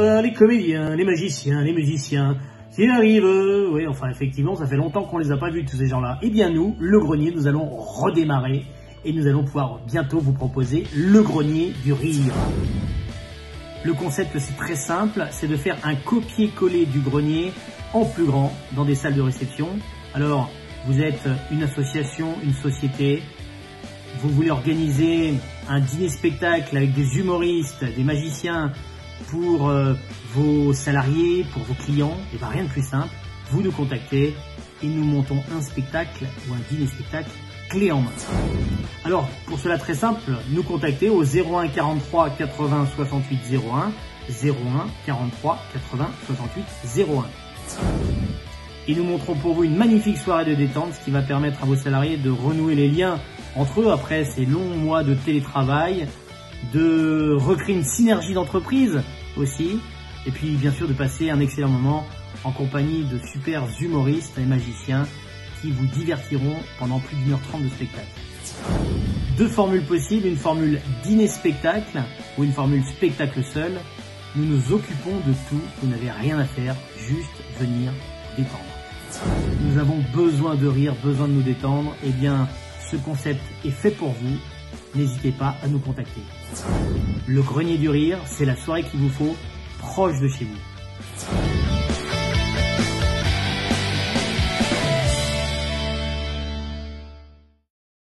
les comédiens, les magiciens, les musiciens qui arrivent. Oui, enfin, effectivement, ça fait longtemps qu'on les a pas vus, tous ces gens-là. Eh bien, nous, le grenier, nous allons redémarrer et nous allons pouvoir bientôt vous proposer le grenier du rire. Le concept, c'est très simple, c'est de faire un copier-coller du grenier en plus grand dans des salles de réception. Alors, vous êtes une association, une société, vous voulez organiser un dîner-spectacle avec des humoristes, des magiciens pour euh, vos salariés, pour vos clients, et bien rien de plus simple, vous nous contactez et nous montons un spectacle ou un dîner-spectacle clé en main. Alors, pour cela très simple, nous contacter au 01 43 80 68 01, 01 43 80 68 01. Et nous montrons pour vous une magnifique soirée de détente, ce qui va permettre à vos salariés de renouer les liens entre eux après ces longs mois de télétravail, de recréer une synergie d'entreprise aussi, et puis bien sûr de passer un excellent moment en compagnie de super humoristes et magiciens qui vous divertiront pendant plus d'une heure trente de spectacle. Deux formules possibles, une formule dîner-spectacle ou une formule spectacle seul. Nous nous occupons de tout, vous n'avez rien à faire, juste venir détendre. Nous avons besoin de rire, besoin de nous détendre, et eh bien ce concept est fait pour vous. N'hésitez pas à nous contacter. Le grenier du rire, c'est la soirée qu'il vous faut proche de chez vous.